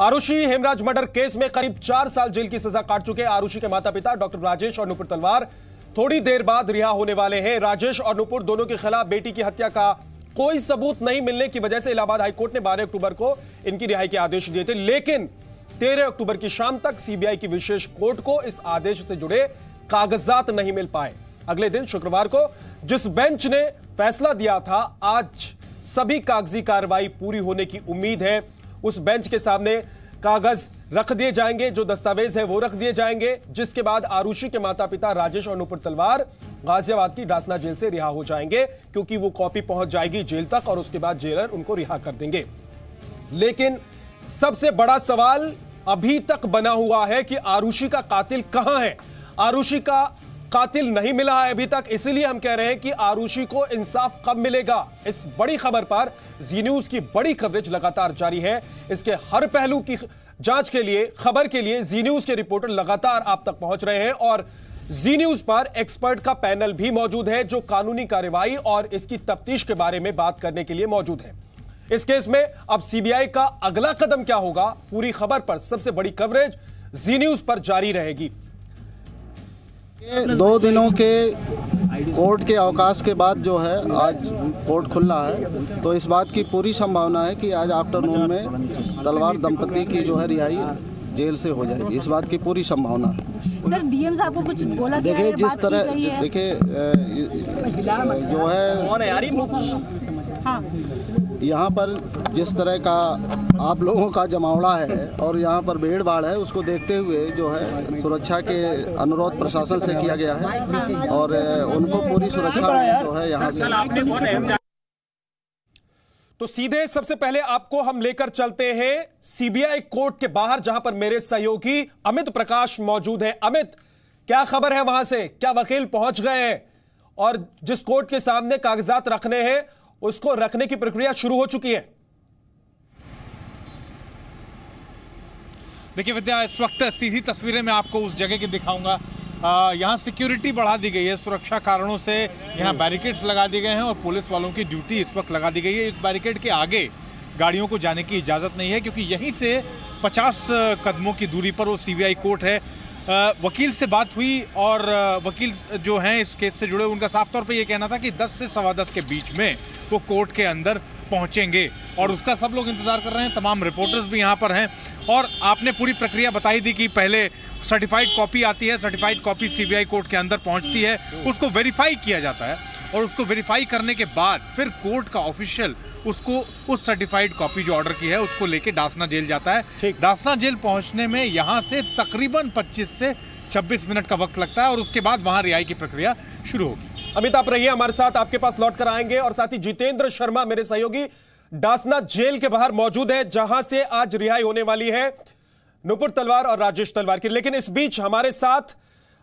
Arushi Hemraj murder case में करीब चार साल जेल की सजा काट चुके आरुषि के माता पिता डॉक्टर राजेश और नुपुर तलवार। थोड़ी देर बाद रिहा होने वाले हैं राजेश और नुपुर दोनों के खिलाफ बेटी की हत्या का कोई सबूत नहीं मिलने की वजह से इलाहाबाद हाईकोर्ट ने 12 अक्टूबर को इनकी रिहाई के आदेश दिए थे। लेकिन 13 अक्टूबर की शाम तक सीबीआई की विशेष कोर्ट को इस आदेश से जुड़े कागजात नहीं मिल पाए। अगले दिन शुक्रवार को जिस बेंच ने फैसला दिया था, आज सभी कागज़ी कार्रवाई पूरी होने की उम्मीद है। उस बेंच के सामने कागज़ रख दिए जाएँगे, जो दस्तावेज़ है वो रख दिए जाएँगे, जिसके बाद आरुषि के माता पिता राजेश और नुपुर तलवार गाजियाबाद की डासना जेल से रिहा हो जाएँगे, क्योंकि वो कॉपी पहुँच जाएगी जेल तक और उसके बाद जेलर उनको रिहा कर देंगे। लेकिन सबसे बड़ा सवाल अभी तक बना हुआ है कि आरुषि का कातिल कहाँ है? आरुषि का कातिल नहीं मिला है अभी तक, इसीलिए हम कह रहे हैं कि आरुषि को इंसाफ कब मिलेगा? इस बड़ी खबर पर जी न्यूज़ की बड़ी कवरेज लगातार जारी है। इसके हर पहलू की जाँच के लिए, खबर के लिए जी न्यूज़ के रिपोर्टर लगातार आप तक पहुँच रहे हैं और जी न्यूज़ पर एक्सपर्ट का पैनल भी मौजूद है, जो कानूनी कार्रवाई और इसकी तफ्तीश के बारे में बात करने के लिए मौजूद है। इस केस में अब सीबीआई का अगला कदम क्या होगा? पूरी खबर पर सबसे बड़ी कवरेज जी न्यूज़ पर जारी रहेगी। दो दिनों के कोर्ट के अवकाश के बाद जो है आज कोर्ट खुला है। तो इस बात की पूरी संभावना है कि आज आफ्टरनून में तलवार दंपति की जो है रिहाई जेल से हो जाएगी। इस बात की पूरी संभावना है। सर डीएम साहब को कुछ बोला देखिए जिस बात तरह देखिए जो है हाँ। यहाँ पर जिस तरह का आप लोगों का जमावड़ा है और यहाँ पर भीड़ भाड़ है, उसको देखते हुए जो है सुरक्षा के अनुरोध प्रशासन से किया गया है और उनको पूरी सुरक्षा जो है यहाँ से तो सीधे सबसे पहले आपको हम लेकर चलते हैं सीबीआई कोर्ट के बाहर, जहाँ पर मेरे सहयोगी अमित प्रकाश मौजूद हैं। अमित, क्या खबर है वहाँ से? क्या वकील पहुँच गए हैं? और जिस कोर्ट के सामने कागजात रखने हैं उसको रखने की प्रक्रिया शुरू हो चुकी है। देखिए विद्या, इस वक्त सीधी तस्वीरें मैं आपको उस जगह की दिखाऊँगा। यहाँ सिक्योरिटी बढ़ा दी गई है, सुरक्षा कारणों से यहाँ बैरिकेड्स लगा दिए गए हैं और पुलिस वालों की ड्यूटी इस वक्त लगा दी गई है। इस बैरिकेड के आगे गाड़ियों को जाने की इजाज़त नहीं है, क्योंकि यहीं से 50 कदमों की दूरी पर वो सीबीआई कोर्ट है। वकील से बात हुई और वकील जो हैं इस केस से जुड़े उनका साफ़ तौर पे ये कहना था कि 10 से सवा दस के बीच में वो कोर्ट के अंदर पहुँचेंगे और उसका सब लोग इंतज़ार कर रहे हैं, तमाम रिपोर्टर्स भी यहाँ पर हैं। और आपने पूरी प्रक्रिया बताई दी कि पहले सर्टिफाइड कॉपी आती है, सर्टिफाइड कॉपी सीबीआई कोर्ट के अंदर पहुँचती है, उसको वेरीफाई किया जाता है और उसको वेरीफाई करने के बाद फिर कोर्ट का ऑफिशियल उसको उस सर्टिफाइड कॉपी जो ऑर्डर की है उसको लेके डासना जेल जाता है। डासना जेल पहुँचने में यहाँ से तकरीबन 25 से 26 मिनट का वक्त लगता है और उसके बाद वहाँ रिहाई की प्रक्रिया शुरू होगी। अमित आप रहिए हमारे साथ। आपके पास लौट कर आएँगे और साथ ही जितेंद्र शर्मा मेरे सहयोगी डासना जेल के बाहर मौजूद है जहाँ से आज रिहाई होने वाली है नुपुर तलवार और राजेश तलवार की। लेकिन इस बीच हमारे साथ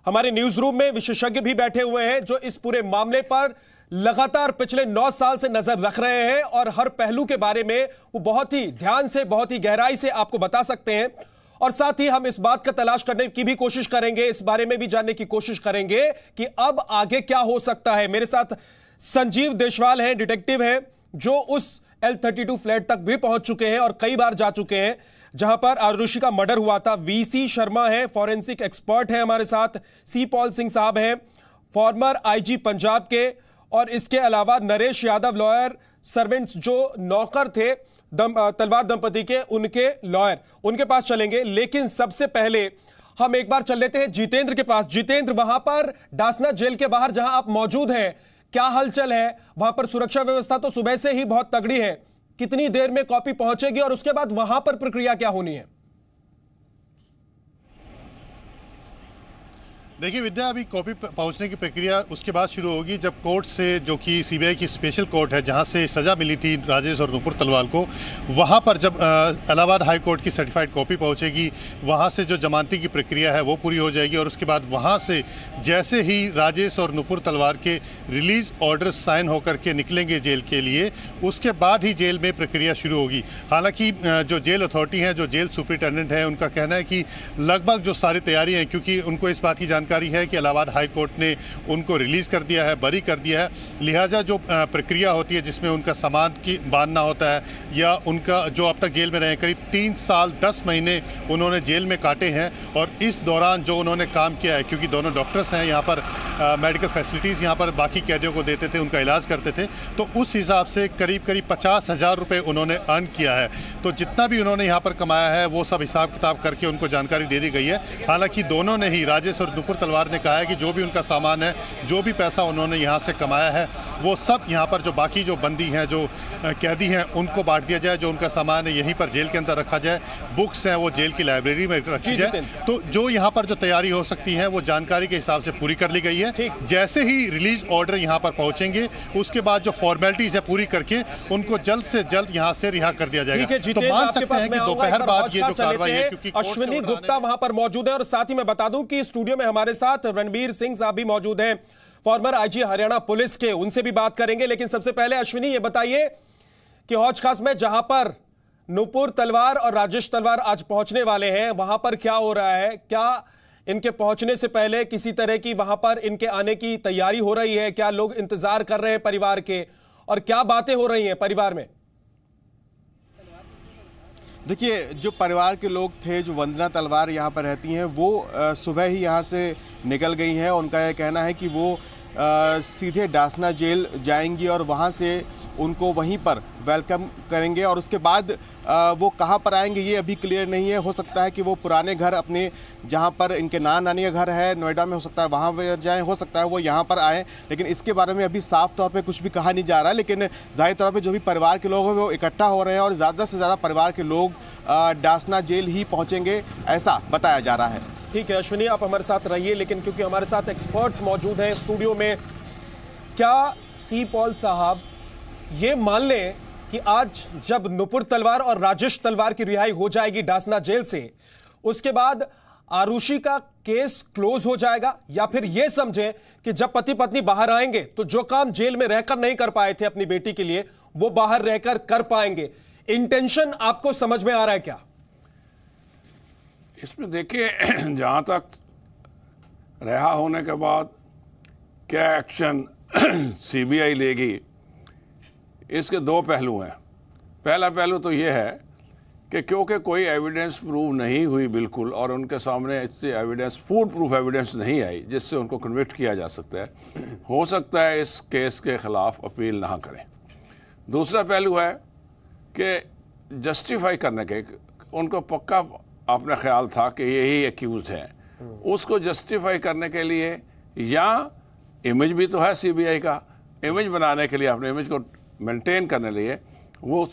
हमारे न्यूज़ रूम में विशेषज्ञ भी बैठे हुए हैं जो इस पूरे मामले पर लगातार पिछले नौ साल से नज़र रख रहे हैं और हर पहलू के बारे में वो बहुत ही ध्यान से, बहुत ही गहराई से आपको बता सकते हैं। और साथ ही हम इस बात का तलाश करने की भी कोशिश करेंगे, इस बारे में भी जानने की कोशिश करेंगे कि अब आगे क्या हो सकता है। मेरे साथ संजीव देशवाल हैं, डिटेक्टिव हैं, जो उस एल थर्टी टू फ्लैट तक भी पहुँच चुके हैं और कई बार जा चुके हैं, जहाँ पर आरुषि का मर्डर हुआ था। वीसी शर्मा है, फॉरेंसिक एक्सपर्ट है हमारे साथ। सी पॉल सिंह साहब हैं, फॉर्मर आईजी पंजाब के। और इसके अलावा नरेश यादव लॉयर सर्वेंट्स जो नौकर थे दम, तलवार दंपति के उनके लॉयर उनके पास चलेंगे लेकिन सबसे पहले हम एक बार चल लेते हैं जितेंद्र के पास। जितेंद्र वहाँ पर डासना जेल के बाहर जहाँ आप मौजूद हैं क्या हलचल है? वहाँ पर सुरक्षा व्यवस्था तो सुबह से ही बहुत तगड़ी है। कितनी देर में कॉपी पहुंचेगी और उसके बाद वहाँ पर प्रक्रिया क्या होनी है? देखिए विद्या, अभी कॉपी पहुँचने की प्रक्रिया उसके बाद शुरू होगी जब कोर्ट से, जो कि सीबीआई की स्पेशल कोर्ट है, जहाँ से सज़ा मिली थी राजेश और नुपुर तलवाल को, वहाँ पर जब इलाहाबाद हाई कोर्ट की सर्टिफाइड कॉपी पहुंचेगी, वहाँ से जो जमानती की प्रक्रिया है, वो पूरी हो जाएगी और उसके बाद वहाँ से जैसे ही राजेश और नुपुर तलवार के रिलीज़ ऑर्डर साइन होकर के निकलेंगे जेल के लिए, उसके बाद ही जेल में प्रक्रिया शुरू होगी। हालाँकि जो जेल अथॉरिटी है, जो जेल सुपरिटेंडेंट है, उनका कहना है कि लगभग जो सारी तैयारी है, क्योंकि उनको इस बात की जानकारी है कि इलाहाबाद हाई कोर्ट ने उनको रिलीज़ कर दिया है, बरी कर दिया है। लिहाजा जो प्रक्रिया होती है जिसमें उनका सामान की, बांधना होता है या उनका जो अब तक जेल में रहे करीब तीन साल, दस महीने उन्होंने जेल में काटे हैं और इस दौरान जो उन्होंने काम किया है, क्योंकि दोनों डॉक्टर्स हैं, यहाँ पर मेडिकल फैसिलिटीज़ यहाँ पर बाकी कैदियों को देते थे, उनका इलाज करते थे तो उस हिसाब से करीब करीब पचास हज़ार रुपये उन्होंने अर्न किया है। तो जितना भी उन्होंने यहाँ पर कमाया है, वो सब हिसाब किताब करके उनको जानकारी दे दी गई है। हालाँकि दोनों ने ही, राजेश और नुपुर तलवार ने कहा है कि जो भी उनका सामान है जो भी पैसा उन्होंने यहाँ से कमाया है वो सब यहाँ पर जो बाकी जो बंदी हैं जो कैदी हैं उनको बांट दिया जाए जो उनका सामान है यहीं पर जेल के अंदर रखा जाए बुक्स हैं वो जेल की लाइब्रेरी में रखी जाए। तो जो यहाँ पर जो तैयारी हो सकती है वो जानकारी के हिसाब से पूरी कर ली गई है। जैसे ही रिलीज़ ऑर्डर यहाँ पर पहुँचेंगे उसके बाद जो फॉर्मेलिटीज है पूरी करके उनको जल्द से जल्द यहाँ से रिहा कर दिया जाएगा। तो मान सकते हैं कि दोपहर बाद ये जो कार्रवाई है क्योंकि अश्विनी गुप्ता वहाँ पर मौजूद है और साथ ही मैं बता दूँ कि स्टूडियो में हमारे साथ रणबीर सिंह साहब भी मौजूद हैं। फॉर्मर आईजी हरियाणा पुलिस के, उनसे भी बात करेंगे, लेकिन सबसे पहले अश्विनी, ये बताइए कि हौज खास में जहाँ पर नुपुर तलवार और राजेश तलवार आज पहुँचने वाले हैं, वहाँ पर क्या हो रहा है? क्या इनके पहुँचने से पहले किसी तरह की वहाँ पर इनके आने की तैयारी हो रही है? क्या लोग इंतज़ार कर रहे हैं परिवार के? और क्या बातें हो रही हैं परिवार में? देखिए जो परिवार के लोग थे जो वंदना तलवार यहाँ पर रहती हैं वो सुबह ही यहाँ से निकल गई हैं उनका यह कहना है कि वो आ, सीधे डासना जेल जाएँगी और वहाँ से उनको वहीं पर वेलकम करेंगे और उसके बाद वो कहाँ पर आएँगे ये अभी क्लियर नहीं है। हो सकता है कि वो पुराने घर अपने, जहाँ पर इनके नाना नानी का घर है, नोएडा में हो सकता है, वहाँ पर जाएँ। हो सकता है वो यहाँ पर आएँ, लेकिन इसके बारे में अभी साफ़ तौर पर कुछ भी कहा नहीं जा रहा है लेकिन ज़ाहिर तौर पर जो भी परिवार के लोग हैं, वो इकट्ठा हो रहे हैं और ज़्यादा से ज़्यादा परिवार के लोग डासना जेल ही पहुँचेंगे, ऐसा बताया जा रहा है। ठीक है, अश्विनी, आप हमारे साथ रहिए, लेकिन क्योंकि हमारे साथ एक्सपर्ट्स मौजूद हैं स्टूडियो में, क्या सी पॉल साहब ये मान लें कि आज जब नुपुर तलवार और राजेश तलवार की रिहाई हो जाएगी डासना जेल से, उसके बाद आरुषि का केस क्लोज हो जाएगा, या फिर यह समझें कि जब पति पत्नी बाहर आएँगे तो जो काम जेल में रहकर नहीं कर पाए थे अपनी बेटी के लिए, वो बाहर रहकर कर पाएँगे। इंटेंशन आपको समझ में आ रहा है क्या? इसमें देखिए, जहाँ तक रहा होने के बाद क्या एक्शन सीबीआई लेगी इसके दो पहलू हैं। पहला पहलू तो ये है कि क्योंकि कोई एविडेंस प्रूव नहीं हुई बिल्कुल और उनके सामने इससे एविडेंस फ़ूड प्रूफ एविडेंस नहीं आई, जिससे उनको कन्विक्ट किया जा सकता है, हो सकता है इस केस के ख़िलाफ़ अपील ना करें। दूसरा पहलू है कि जस्टिफाई करने के, उनको पक्का अपना ख्याल था कि यही एक्यूज़ है। उसको जस्टिफाई करने के लिए या इमेज भी तो है सीबीआई का इमेज बनाने के लिए अपने इमेज को मेंटेन करने लिए वो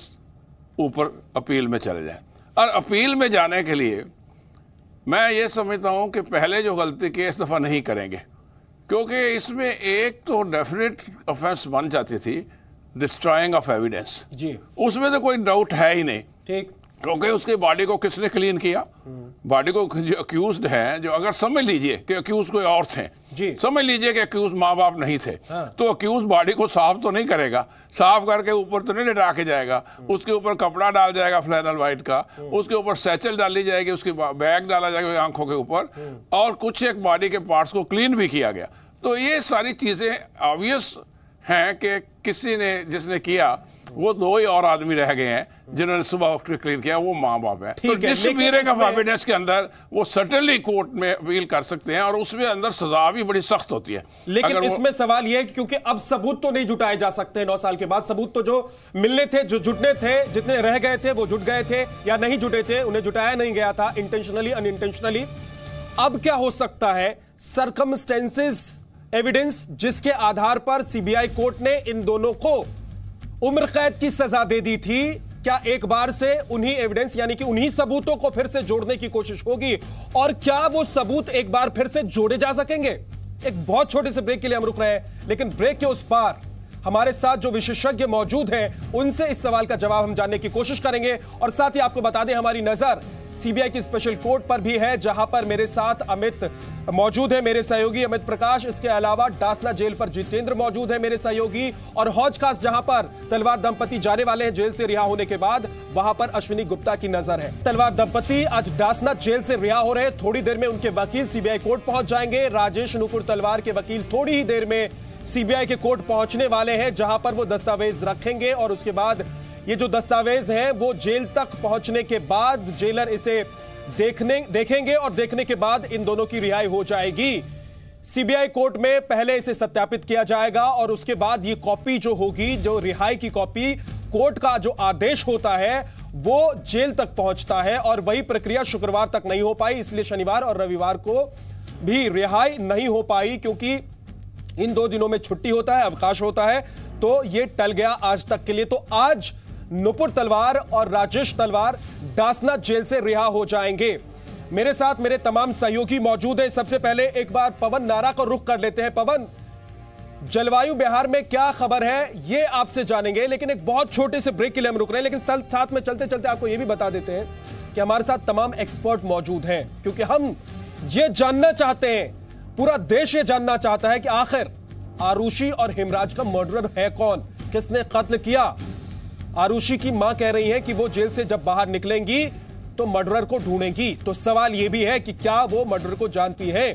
ऊपर अपील में चले जाए। और अपील में जाने के लिए मैं ये समझता हूँ कि पहले जो गलती की इस दफ़ा नहीं करेंगे। क्योंकि इसमें एक तो डेफिनेट ऑफेंस बन जाती थी डिस्ट्रॉइंग ऑफ़ एविडेंस जी। उसमें तो कोई डाउट है ही नहीं। ठीक। क्योंकि उसकी बॉडी को किसने क्लीन किया? बॉडी को जो अक्यूज हैं जो अगर समझ लीजिए कि अक्यूज कोई और थे। समझ लीजिए कि अक्यूज माँ बाप नहीं थे। हाँ। तो अक्यूज बॉडी को साफ़ तो नहीं करेगा। साफ़ करके ऊपर तो नहीं लिटा के जाएगा। उसके ऊपर कपड़ा डाल जाएगा फ्लैनल वाइट का। उसके ऊपर सैचल डाली जाएगी उसके बैग डाला जाएगा आँखों के ऊपर। और कुछ एक बॉडी के पार्ट्स को क्लीन भी किया गया। तो ये सारी चीज़ें ऑब्वियस हैं कि किसी ने जिसने किया वो दो ही और आदमी रह गए हैं जिन्होंने सुबह उठ के क्लीन किया वो माँ बाप है। तो डिसबियरिंग ऑफ़ एविडेंस के अंदर वो सटनली कोर्ट में अपील कर सकते हैं और उसमें अंदर सजा भी बड़ी सख्त होती है। लेकिन इसमें सवाल यह है क्योंकि अब सबूत तो नहीं जुटाए जा सकते नौ साल के बाद सबूत तो जो मिलने थे जो जुटने थे जितने रह गए थे वो जुट गए थे या नहीं जुटे थे उन्हें जुटाया नहीं गया था इंटेंशनली अनइंटेंशनली अब क्या हो सकता है? सरकमस्टेंसेस एविडेंस जिसके आधार पर सीबीआई कोर्ट ने इन दोनों को उम्र कैद की सजा दे दी थी। क्या एक बार से उन्हीं एविडेंस यानी कि उन्हीं सबूतों को फिर से जोड़ने की कोशिश होगी? और क्या वो सबूत एक बार फिर से जोड़े जा सकेंगे? एक बहुत छोटे से ब्रेक के लिए हम रुक रहे हैं, लेकिन ब्रेक के उस पार हमारे साथ जो विशेषज्ञ मौजूद हैं, उनसे इस सवाल का जवाब हम जानने की कोशिश करेंगे और साथ ही आपको बता दें, हमारी नज़र सीबीआई की स्पेशल कोर्ट पर भी है, जहाँ पर मेरे साथ अमित मौजूद है, मेरे सहयोगी अमित प्रकाश। इसके अलावा डासना जेल पर जितेंद्र मौजूद है, मेरे सहयोगी। और हौज खास जहाँ पर तलवार दंपति जाने वाले हैं, जेल से रिहा होने के बाद, वहाँ पर अश्विनी गुप्ता की नज़र है। तलवार दंपति आज डासना जेल से रिहा हो रहे थोड़ी देर में उनके वकील सीबीआई कोर्ट पहुँच जाएँगे। राजेश नुपुर तलवार के वकील थोड़ी ही देर में सीबीआई के कोर्ट पहुँचने वाले हैं, जहाँ पर वो दस्तावेज़ रखेंगे और उसके बाद ये जो दस्तावेज़ है, वो जेल तक पहुँचने के बाद जेलर इसे देखने, देखेंगे और देखने के बाद इन दोनों की रिहाई हो जाएगी। सीबीआई कोर्ट में पहले इसे सत्यापित किया जाएगा और उसके बाद ये कॉपी जो होगी, जो रिहाई की कॉपी, कोर्ट का जो आदेश होता है, वो जेल तक पहुँचता है और वही प्रक्रिया शुक्रवार तक नहीं हो पाई, इसलिए शनिवार और रविवार को भी रिहाई नहीं हो पाई, क्योंकि इन दो दिनों में छुट्टी होता है, अवकाश होता है तो ये टल गया आज तक के लिए। तो आज नुपुर तलवार और राजेश तलवार डासना जेल से रिहा हो जाएँगे। मेरे साथ मेरे तमाम सहयोगी मौजूद हैं। सबसे पहले एक बार पवन नारा को रुख कर लेते हैं। पवन, जलवायु बिहार में क्या खबर है, ये आपसे जानेंगे। लेकिन एक बहुत छोटे से ब्रेक के लिए हम रुक रहे हैं, लेकिन साथ में चलते चलते आपको यह भी बता देते हैं कि हमारे साथ तमाम एक्सपर्ट मौजूद हैं, क्योंकि हम ये जानना चाहते हैं पूरा देश ये जानना चाहता है कि आखिर आरुषि और हिमराज का मर्डरर है कौन? किसने कत्ल किया? आरुषि की माँ कह रही है कि वो जेल से जब बाहर निकलेंगी तो मर्डरर को ढूंढेंगी। तो सवाल यह भी है कि क्या वो मर्डर को जानती है?